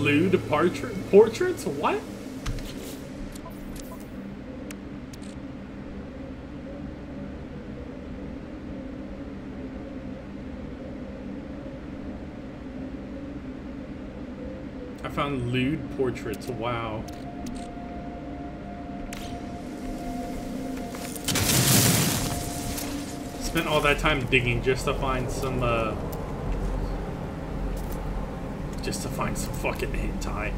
lewd portrait portraits? What? I found lewd portraits. Wow. Spent all that time digging just to find some, uh... Just to find some fucking hentai.